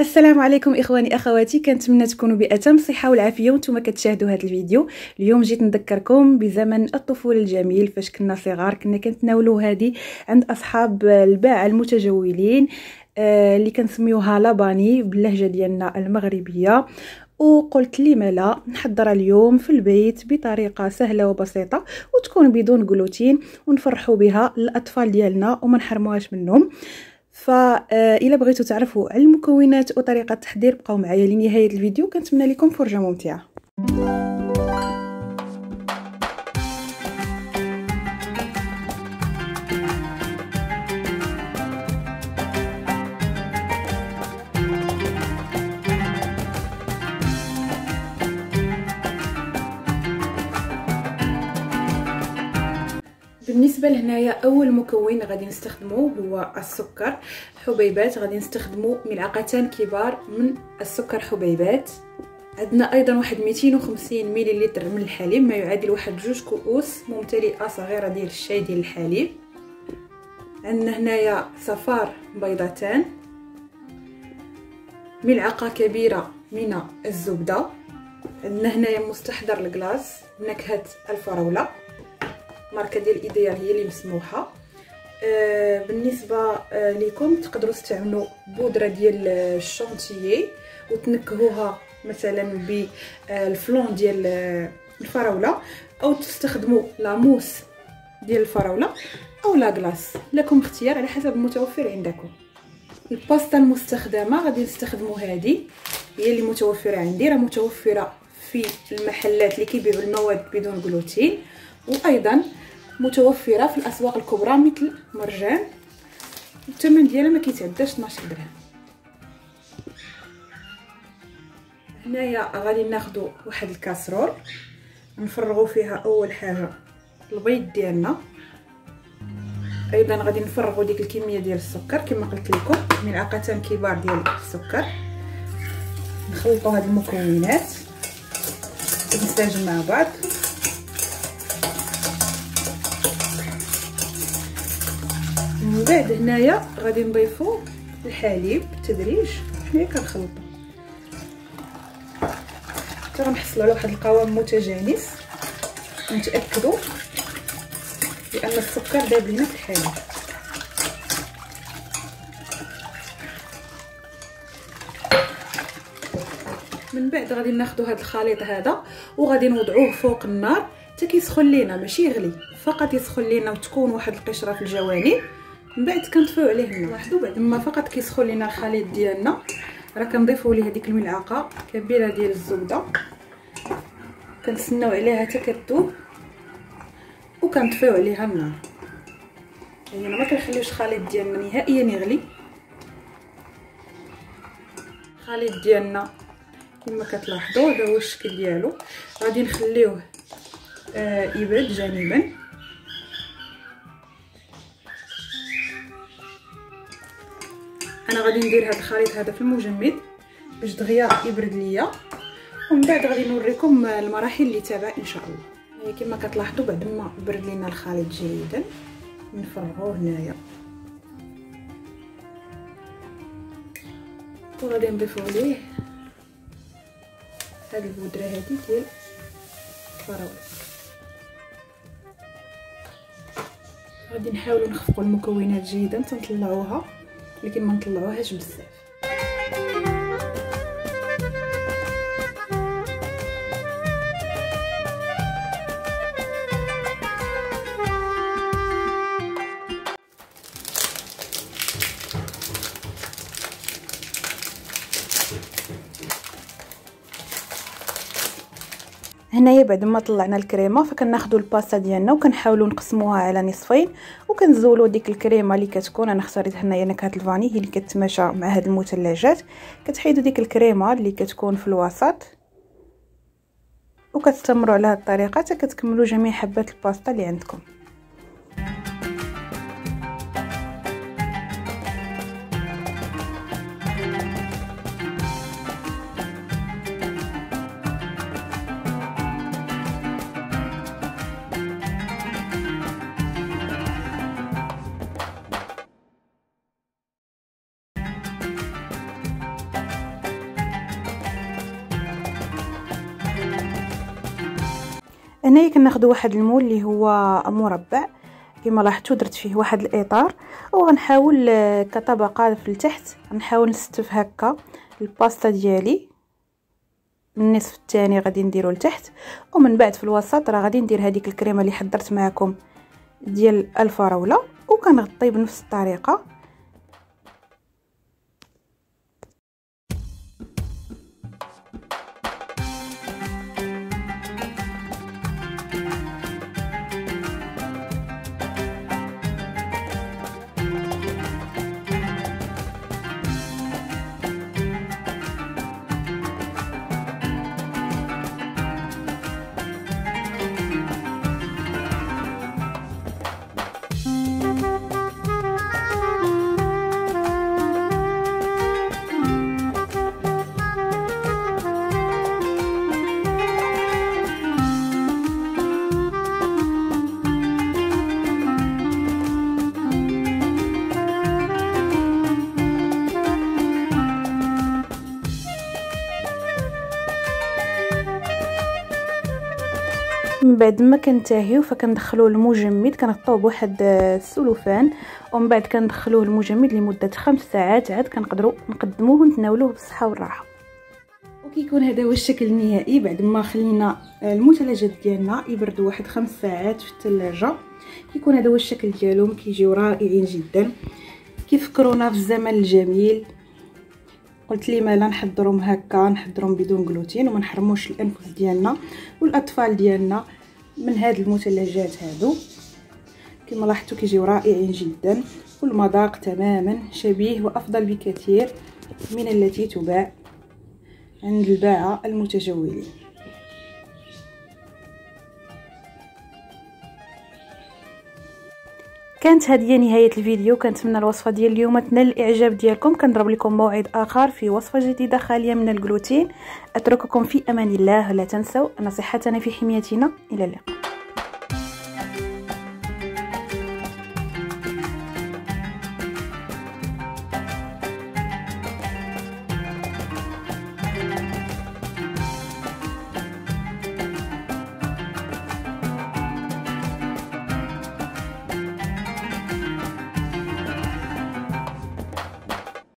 السلام عليكم إخواني أخواتي كنتمنى تكونوا بأتم صحة والعافية وأنتم كتشاهدوا هذا الفيديو. اليوم جيت نذكركم بزمن الطفولة الجميل فاش كنا صغار كنا كنتناولوا هذه عند أصحاب الباعه المتجولين آه، اللي كنسميوها لاباني باللهجة ديالنا المغربية. وقلت لي لا نحضرها اليوم في البيت بطريقة سهلة وبسيطة وتكون بدون جلوتين ونفرحوا بها الأطفال ديالنا وما نحرموهاش منهم. فإلا بغيتوا تعرفوا على المكونات وطريقة التحضير بقاو معايا لنهاية الفيديو. كنتمنى لكم فرجة ممتعة. بالنسبة لهنايا أول مكون غادي نستخدمه هو السكر. حبيبات غادي نستخدمه ملعقتان كبار من السكر حبيبات. عندنا أيضا واحد 250 مليلتر من الحليب ما يعادل واحد جوج كؤوس ممتلئه صغيره ديال الشاي ديال الحليب. عندنا هنايا صفار بيضتان. ملعقة كبيرة من الزبدة. عندنا هنايا مستحضر الكلاص نكهة الفراولة. ماركه ديال Idéal هي اللي مسموحة. آه بالنسبة آه لكم تقدروا تستعملوا بودرة ديال الشونتيي وتنكهوها مثلا بال flan ديال الفراولة أو تستخدموا la mousse ديال الفراولة أو la glace لكم اختيار على حسب المتوفر عندكم. الباستا المستخدمة غادي نستخدموا هذه هي اللي متوفرة عندي. راه متوفرة في المحلات اللي كيبيعوا المواد بدون جلوتين وأيضا متوفرة في الأسواق الكبرى مثل مرجان. الثمن ديالها ما كيتعداش 12 درهم. هنايا غادي ناخذ واحد الكاسرول نفرغوا فيها أول حاجة البيض ديالنا. أيضا غادي نفرغوا ديك الكمية ديال السكر كما قلت لكم ملعقتان كبار ديال السكر. نخلطوا هاد المكونات تنسجم مع بعض. من بعد هنايا غادي نضيفوا الحليب بالتدريج حنايا كنخلطوا حتى غنحصلوا على واحد القوام متجانس. نتاكدوا بأن السكر داب لينا في الحليب. من بعد غادي ناخذوا هذا الخليط هذا وغادي نوضعوه فوق النار. حتى كيسخن لينا ماشي يغلي. فقط يسخن لينا وتكون واحد القشرة في الجوانب. من بعد كنطفيو عليه النار لاحظوا بعد ما فقط كيسخن لينا الخليط ديالنا راه كنضيفوا ليه هذيك الملعقة كبيرة ديال الزبدة. كنتسناو عليها حتى كتذوب وكنطفيو عليها النار. يعني ما كنخليوش الخليط ديالنا نهائيا يغلي. الخليط ديالنا كما كتلاحظوا هذا هو الشكل ديالو. غادي نخليوه آه يبرد جانبا. أنا غادي ندير هذا الخليط هذا في المجمد باش دغيا يبرد ليا ومن بعد غادي نوريكم المراحل اللي تابع إن شاء الله. يعني كما كتلاحظوا بعد ما برد لينا الخليط جيدا نفرغوه هنايا. وغادي نضيفو عليه هاد البودرة هادي ديال الفراولة. غادي نحاولوا نخفقوا المكونات جيدا تنطلعوها. لكن ما نطلعوهاش بزاف. هنايا بعد ما طلعنا الكريمة فكناخذوا الباستا ديالنا وكنحاولوا نقسموها على نصفين وكنزولوا ديك الكريمة اللي كتكون. أنا اختاريت هنايا نكهه ال vanille هي اللي كتماشى مع هاد المثلجات. كتحيدوا ديك الكريمة اللي كتكون في الوسط وكتستمروا على هاد الطريقة حتى كتكملوا جميع حبات الباستا اللي عندكم. هنايا كناخذ واحد المول اللي هو مربع. كما لاحظتوا درت فيه واحد الإطار. وغنحاول آه، كطبقة في التحت غنحاول نستف هكا الباستا ديالي. النصف الثاني غادي نديرو لتحت. ومن بعد في الوسط راه غادي ندير هذيك الكريمة اللي حضرت معكم ديال الفراولة. وكنغطي بنفس الطريقة. من بعد ما كنتهيو فكندخلوه المجمد كنغطوه بواحد السلوفان. ومن بعد كندخلوه المجمد لمدة خمس ساعات عاد كنقدروا نقدموه ونتناولوه بالصحة والراحة. وكيكون هذا هو الشكل النهائي بعد ما خلينا المثلجات ديالنا يبردوا واحد خمس ساعات في الثلاجه كيكون هذا هو الشكل ديالهم كيجيو رائعين جدا. كيفكرونا في الزمن الجميل. قلت لي مالا نحضرهم هكا نحضرهم بدون جلوتين وما نحرموش الأنفس ديالنا والأطفال ديالنا. من هاد المثلجات هادو. كما لاحظتوا كيجيو رائعين جدا. والمذاق تماما شبيه وأفضل بكثير من التي تباع عند الباعه المتجولين كانت هذه نهاية الفيديو. كنتمنى الوصفة ديال اليوم تنال الإعجاب ديالكم. كنضرب لكم موعد آخر في وصفة جديدة خالية من الجلوتين. أترككم في أمان الله. لا تنسوا نصيحتنا في حميتنا إلى اللقاء.